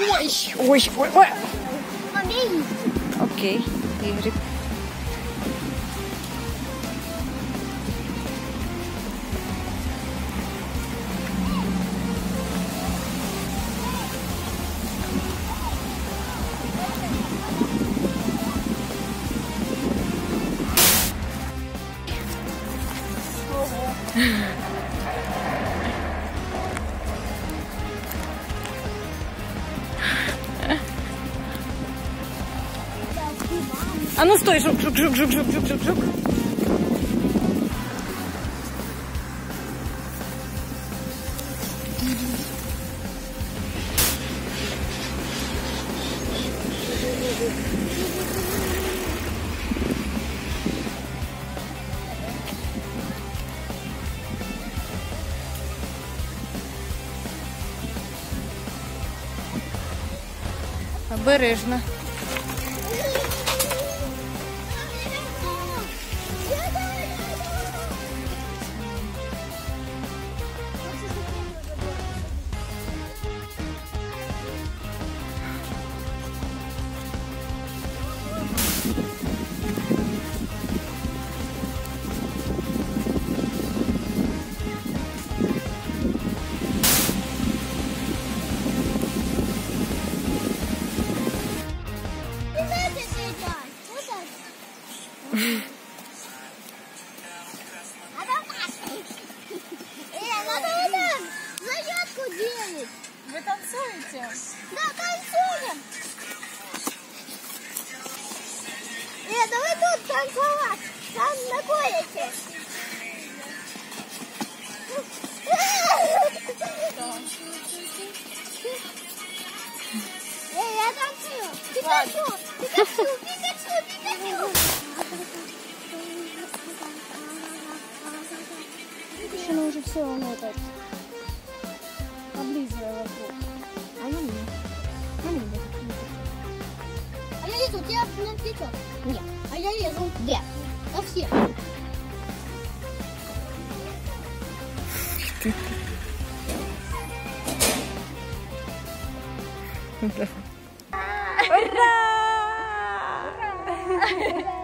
Oish, oish, oish. Okay, leave it. А ну стой, жук, жук, жук, жук, жук, жук, жук, жук. Обережно. Вы танцуете? Да, танцуем. Э, давай тут танцевать. Там находите. Эй, я танцую. Пикачу, Пикачу, Пикачу, Пикачу. Она уже все, она так Смотрите, у тебя ну, течет. Нет. А я режу. Где? Совсем. Что? Ура! Ура!